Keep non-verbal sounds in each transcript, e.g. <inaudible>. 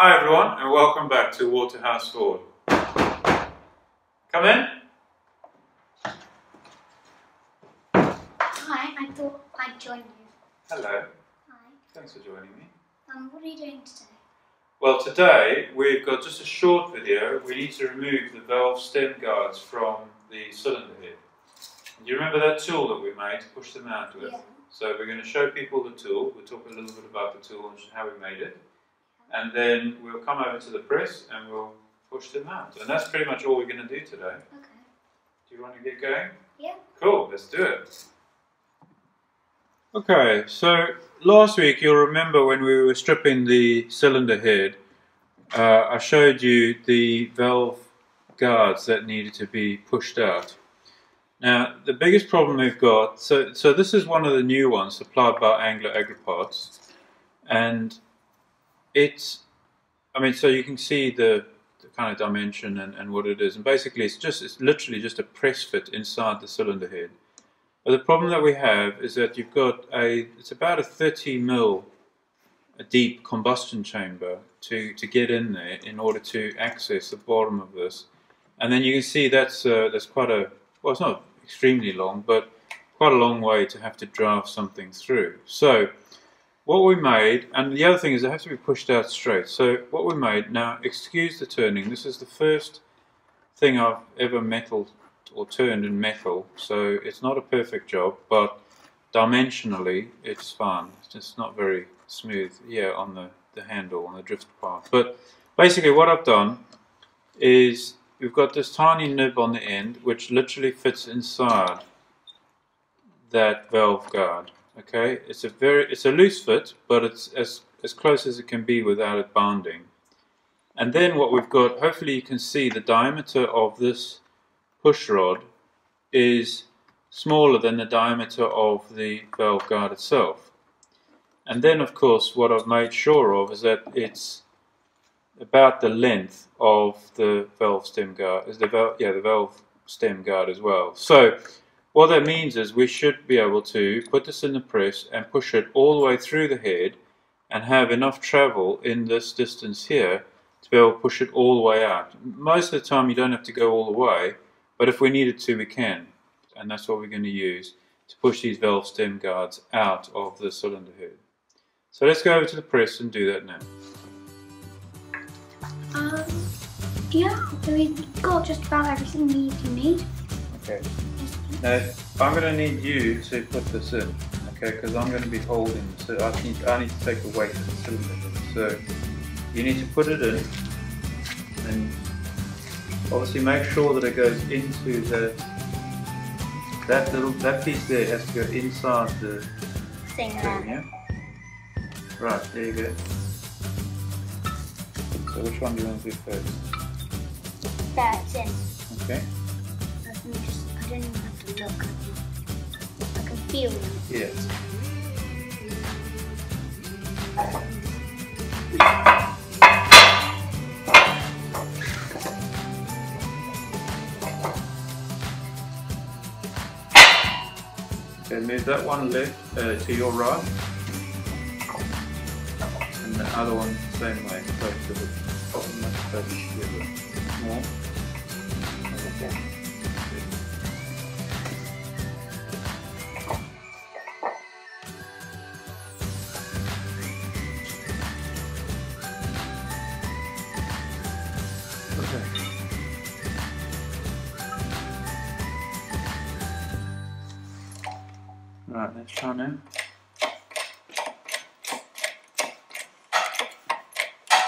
Hi everyone and welcome back to Waterhouse Forde. Come in. Hi, I thought I'd join you. Hello. Hi. Thanks for joining me. Um, what are you doing today? Well today we've got just a short video. We need to remove the valve stem guards from the cylinder here. Do you remember that tool that we made to push them out with? Yeah. So we're going to show people the tool. We'll talk a little bit about the tool and how we made it. And then we'll come over to the press and we'll push them out. And that's pretty much all we're going to do today. Okay. Do you want to get going? Yeah. Cool, let's do it. Okay, so last week you'll remember when we were stripping the cylinder head, uh, I showed you the valve guards that needed to be pushed out. Now, the biggest problem we've got, so, so this is one of the new ones supplied by Anglo Agriparts, and it's, I mean, so you can see the, the kind of dimension and, and what it is, and basically it's just, it's literally just a press fit inside the cylinder head. But the problem that we have is that you've got a, it's about a 30 mil deep combustion chamber to, to get in there in order to access the bottom of this. And then you can see that's, uh, that's quite a, well it's not extremely long, but quite a long way to have to drive something through. So what we made, and the other thing is it has to be pushed out straight. So what we made, now excuse the turning, this is the first thing I've ever metal or turned in metal, so it's not a perfect job, but dimensionally it's fine. It's just not very smooth here on the, the handle, on the drift part. But basically what I've done is we've got this tiny nib on the end which literally fits inside that valve guard. Okay, it's a very it's a loose fit, but it's as as close as it can be without it binding. And then what we've got, hopefully you can see the diameter of this push rod is smaller than the diameter of the valve guard itself. And then of course what I've made sure of is that it's about the length of the valve stem guard, is the valve, yeah, the valve stem guard as well. So what that means is we should be able to put this in the press and push it all the way through the head and have enough travel in this distance here to be able to push it all the way out. Most of the time you don't have to go all the way, but if we needed to we can. And that's what we're going to use to push these valve stem guards out of the cylinder head. So let's go over to the press and do that now. Um, yeah, we've got just about everything we need. Okay. Now, I'm going to need you to put this in, okay, because I'm going to be holding, so I need, I need to take the weight of the cylinder. So, you need to put it in, and obviously make sure that it goes into the, that little, that piece there has to go inside the Thing yeah? Right, there you go. So which one do you want to do first? That's in. Okay? Let me just, I don't even have to look. I can feel them. Yes. Okay, move that one left uh, to your right, and the other one same way, close to the together. More. Okay. Right, let's try now.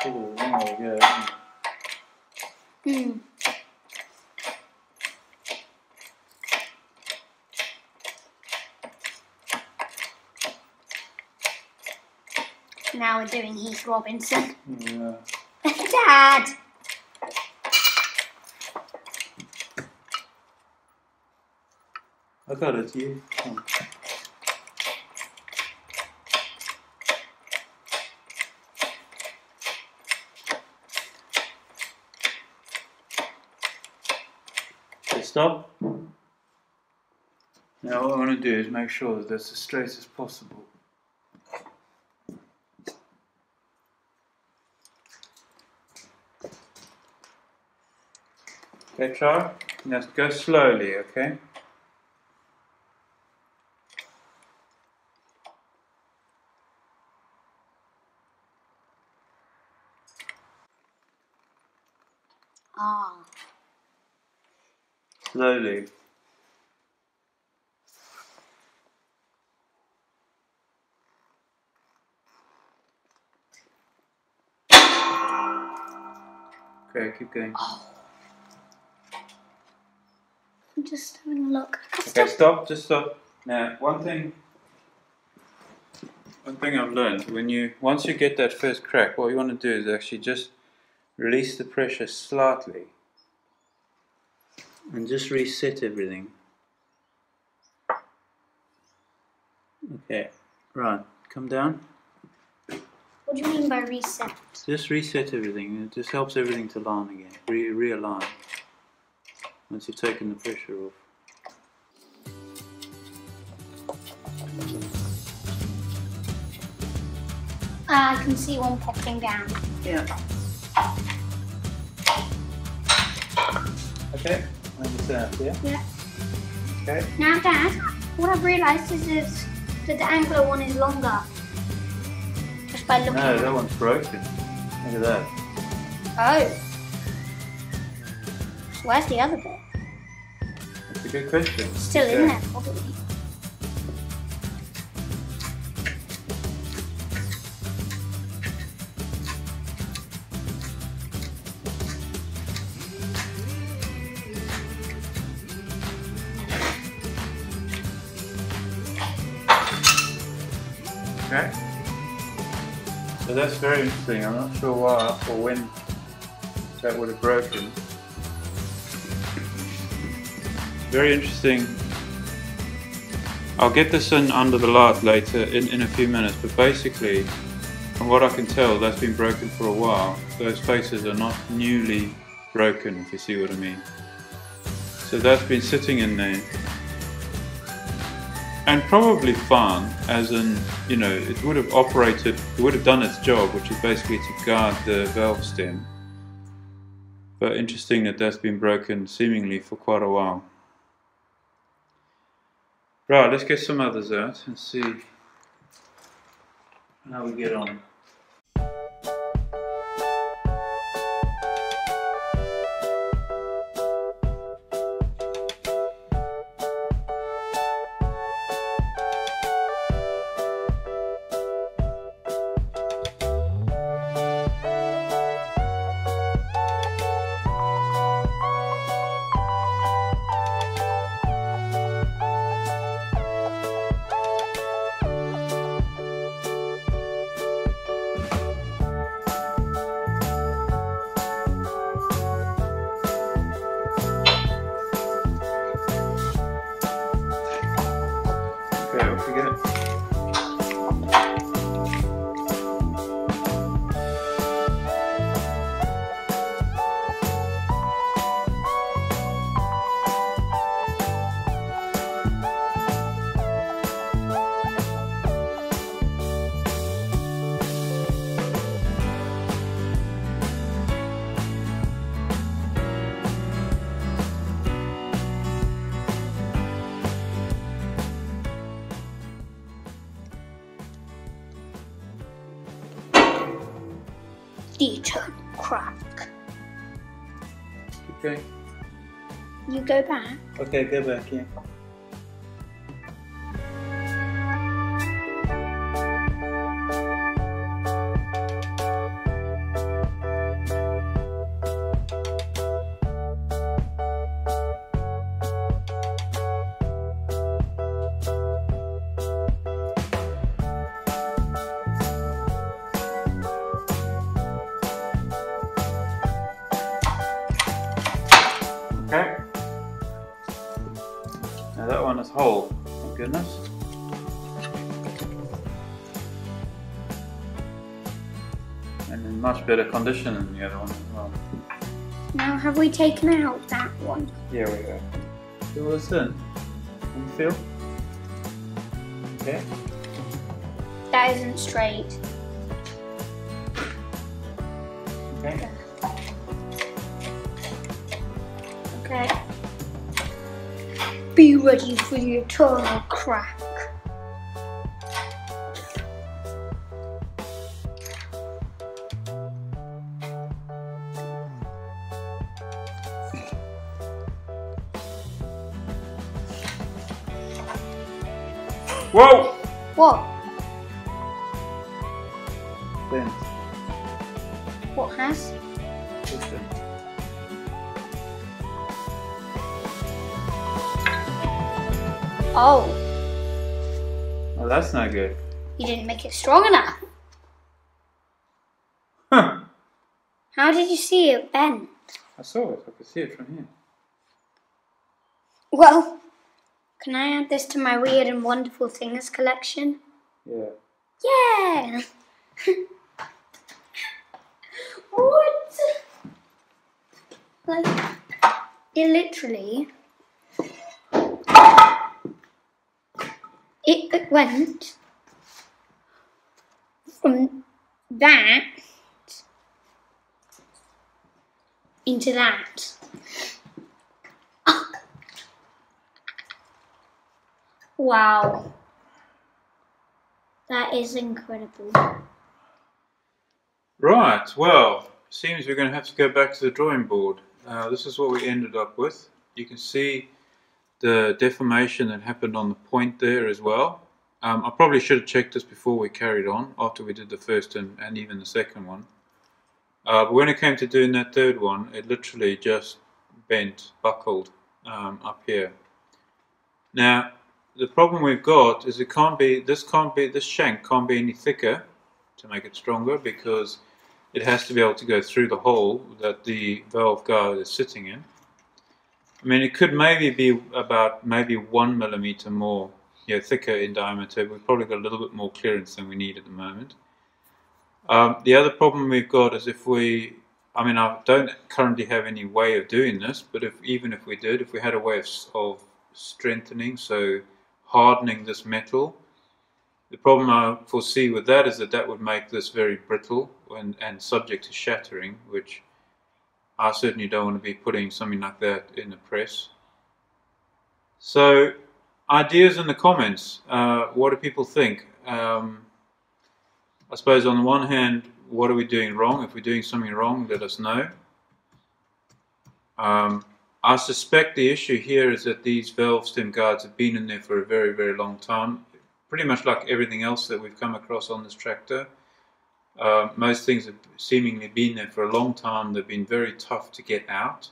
Still a long way to go, isn't it? Hmm. Now we're doing Heath Robinson. Yeah. <laughs> Dad! I got it, you. Come stop. Now what I want to do is make sure that that's as straight as possible. Okay, try. Now go slowly, okay? Ah. Oh. Slowly. Okay, keep going. Oh. I'm just having a look. Okay, stop. Just stop. Now, one thing. One thing I've learned when you once you get that first crack, what you want to do is actually just release the pressure slightly and just reset everything. Okay, right. Come down. What do you mean by reset? Just reset everything. It just helps everything to line again. Re realign. Once you've taken the pressure off. Ah, I can see one popping down. Yeah. Okay. Understand, yeah? Yeah. Okay. Now, Dad, what I've realised is, is that the Anglo one is longer. Just by looking No, at that it. one's broken. Look at that. Oh. Where's the other bit? That's a good question. Still in there, probably. That's very interesting. I'm not sure why or when that would have broken. Very interesting. I'll get this in under the light later in, in a few minutes, but basically, from what I can tell, that's been broken for a while. Those faces are not newly broken, if you see what I mean. So that's been sitting in there. And probably fine, as in, you know, it would have operated, it would have done its job, which is basically to guard the valve stem. But interesting that that's been broken seemingly for quite a while. Right, let's get some others out and see how we get on. Crack. Keep going. You go back. Okay, go back, yeah. Now that one is whole. Thank goodness. And in much better condition than the other one as well. Now, have we taken out that one? Here we go. Feel this in. Can you feel? Okay. That isn't straight. Okay. Be ready for the eternal crack. Whoa! What? Bent. What has? Listen. Oh, Oh, that's not good. you didn't make it strong enough. Huh. How did you see it bend? I saw it. I could see it from here. Well, can I add this to my weird and wonderful things collection? Yeah. Yeah! <laughs> what? Like, it literally. It, went from that into that. Wow. That is incredible. Right. Well, seems we're going to have to go back to the drawing board. Uh, this is what we ended up with. You can see the deformation that happened on the point there as well. Um, I probably should have checked this before we carried on, after we did the first and, and even the second one. Uh, but when it came to doing that third one, it literally just bent, buckled um, up here. Now, the problem we've got is it can't be, this can't be, this shank can't be any thicker to make it stronger because it has to be able to go through the hole that the valve guard is sitting in. I mean, it could maybe be about maybe one millimeter more, you know, thicker in diameter. We've probably got a little bit more clearance than we need at the moment. Um, the other problem we've got is if we, I mean, I don't currently have any way of doing this, but if even if we did, if we had a way of, of strengthening, so hardening this metal, the problem I foresee with that is that that would make this very brittle and, and subject to shattering, which I certainly don't want to be putting something like that in the press. So, ideas in the comments. Uh, what do people think? Um, I suppose on the one hand, what are we doing wrong? If we're doing something wrong, let us know. Um, I suspect the issue here is that these valve stem guards have been in there for a very, very long time. Pretty much like everything else that we've come across on this tractor. Uh, most things have seemingly been there for a long time. They've been very tough to get out.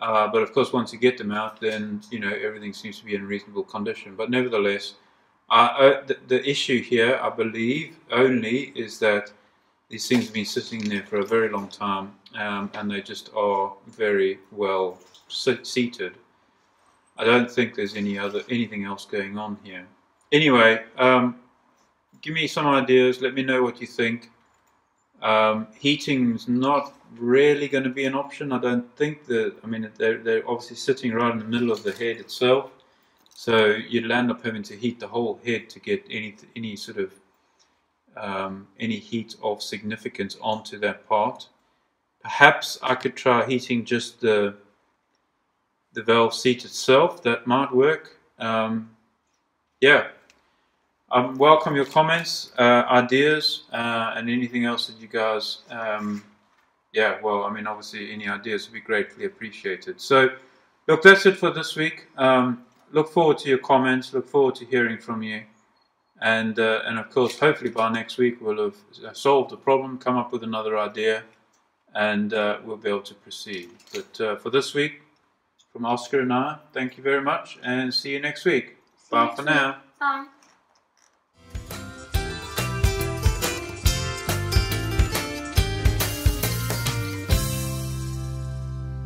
Uh, but of course, once you get them out, then you know everything seems to be in reasonable condition. But nevertheless, uh, uh, the, the issue here, I believe, only is that these things have been sitting there for a very long time, um, and they just are very well seated. I don't think there's any other anything else going on here. Anyway, um, give me some ideas. Let me know what you think. Um, heating's not really going to be an option. I don't think that. I mean, they're, they're obviously sitting right in the middle of the head itself, so you'd end up having to heat the whole head to get any any sort of um, any heat of significance onto that part. Perhaps I could try heating just the the valve seat itself. That might work. Um, yeah. Um, welcome your comments, uh, ideas, uh, and anything else that you guys, um, yeah, well, I mean, obviously, any ideas would be greatly appreciated. So, look, that's it for this week. Um, look forward to your comments, look forward to hearing from you. And, uh, and of course, hopefully by next week, we'll have solved the problem, come up with another idea, and uh, we'll be able to proceed. But uh, for this week, from Oscar and I, thank you very much, and see you next week. See Bye for now. Bye.